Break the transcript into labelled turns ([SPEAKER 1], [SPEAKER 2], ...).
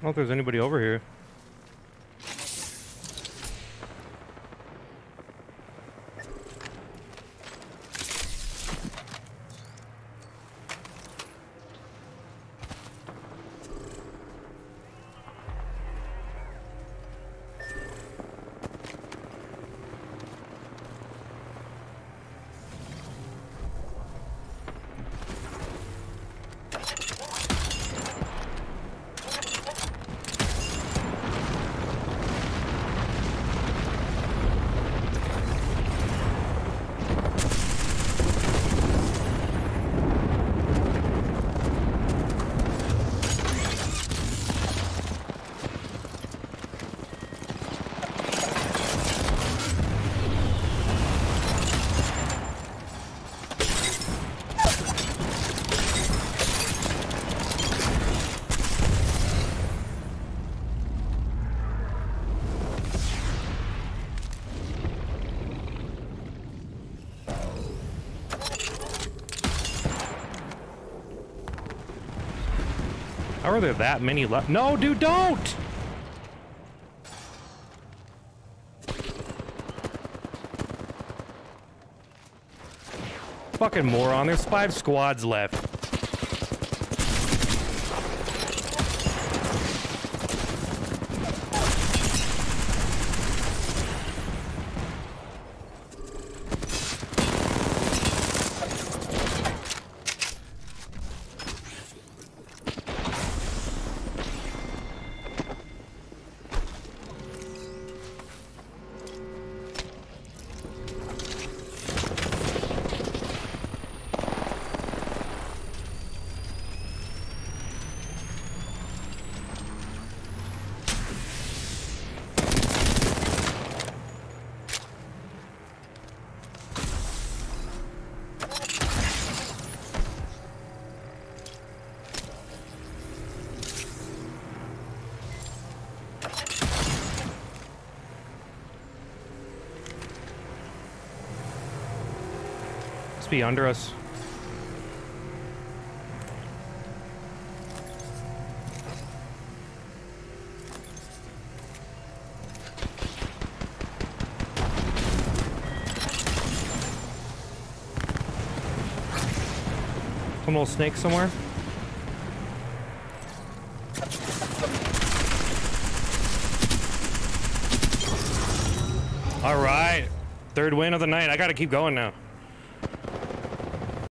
[SPEAKER 1] don't know if there's anybody over here. How are there that many left? No, dude, don't! Fucking moron, there's five squads left. Be under us. Some little snake somewhere. All right. Third win of the night. I got to keep going now.